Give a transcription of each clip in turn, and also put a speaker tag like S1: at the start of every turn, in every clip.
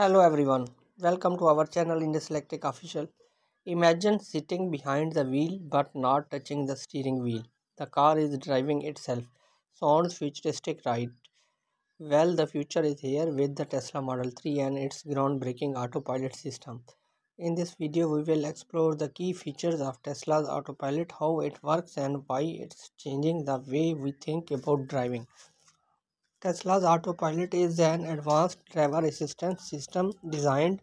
S1: Hello everyone, welcome to our channel Indus Electric Official. Imagine sitting behind the wheel but not touching the steering wheel. The car is driving itself. Sounds futuristic, right? Well, the future is here with the Tesla Model 3 and its groundbreaking autopilot system. In this video, we will explore the key features of Tesla's autopilot, how it works and why it's changing the way we think about driving. Tesla's autopilot is an advanced driver assistance system designed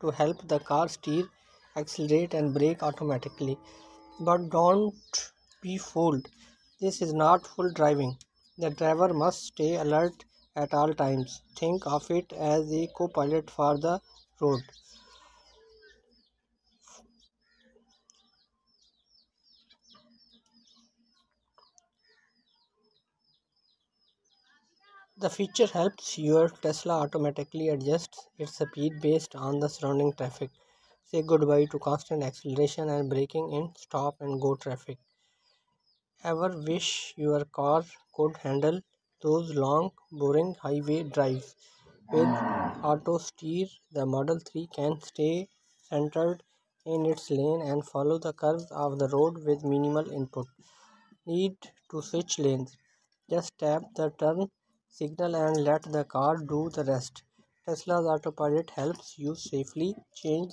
S1: to help the car steer, accelerate, and brake automatically. But don't be fooled, this is not full driving. The driver must stay alert at all times. Think of it as a co pilot for the road. The feature helps your Tesla automatically adjust its speed based on the surrounding traffic. Say goodbye to constant acceleration and braking in stop and go traffic. Ever wish your car could handle those long, boring highway drives? With auto steer, the Model 3 can stay centered in its lane and follow the curves of the road with minimal input. Need to switch lanes? Just tap the turn signal and let the car do the rest. Tesla's autopilot helps you safely change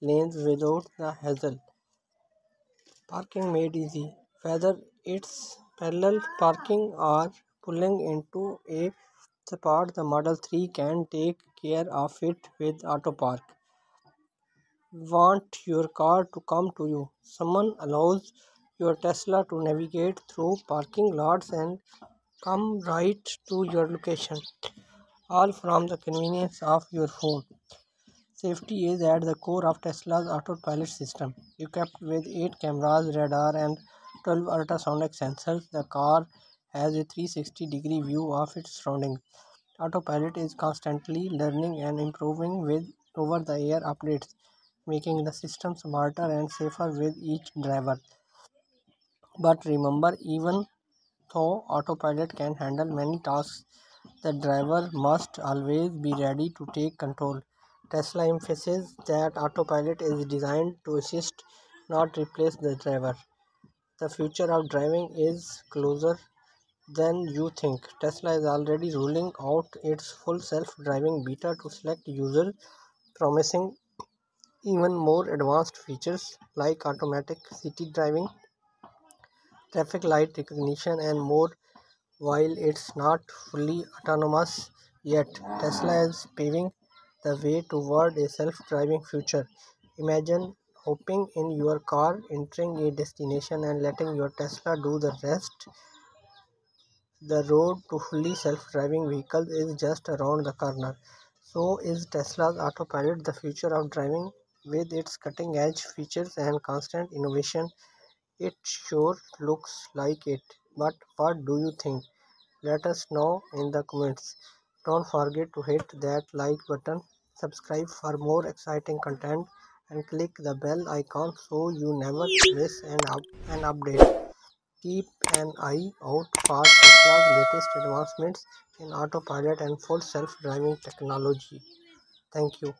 S1: lanes without the hassle. Parking made easy. Whether it's parallel parking or pulling into a spot, the Model 3 can take care of it with AutoPark. Want your car to come to you? Summon allows your Tesla to navigate through parking lots and come right to your location all from the convenience of your phone safety is at the core of tesla's autopilot system. Equipped with 8 cameras radar and 12 ultrasonic sensors. The car has a 360 degree view of its surroundings. Autopilot is constantly learning and improving with over the air updates making the system smarter and safer with each driver. But remember even Though autopilot can handle many tasks, the driver must always be ready to take control. Tesla emphasizes that autopilot is designed to assist, not replace the driver. The future of driving is closer than you think. Tesla is already rolling out its full self-driving beta to select users, promising even more advanced features like automatic city driving traffic light recognition and more while it's not fully autonomous yet. Tesla is paving the way toward a self-driving future. Imagine hopping in your car entering a destination and letting your tesla do the rest. The road to fully self-driving vehicles is just around the corner. So is tesla's autopilot the future of driving? With its cutting edge features and constant innovation it sure looks like it, but what do you think? Let us know in the comments. Don't forget to hit that like button, subscribe for more exciting content and click the bell icon so you never miss an, up an update. Keep an eye out for Tesla's latest advancements in autopilot and full self-driving technology. Thank you.